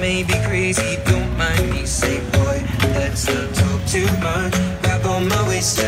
may be crazy, don't mind me. Say, boy, let's not talk too much. Grab on my waist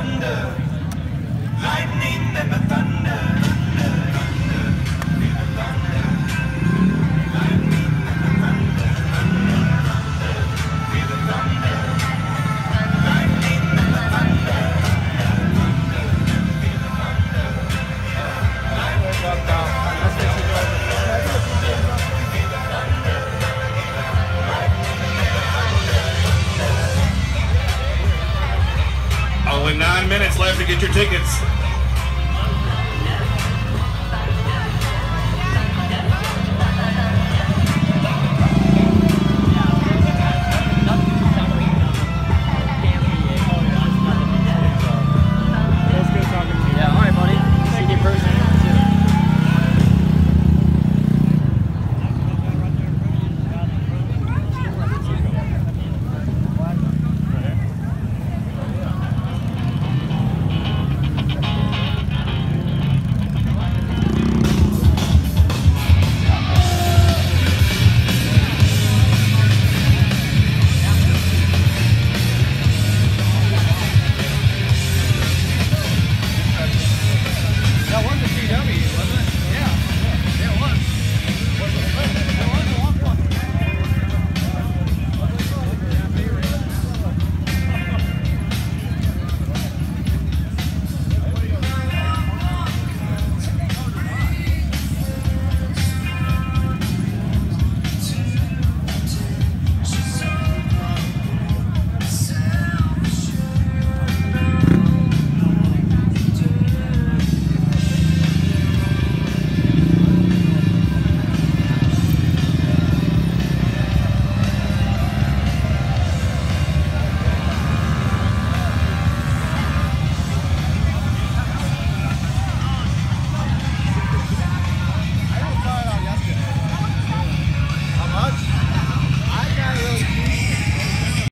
wonder. to get your tickets.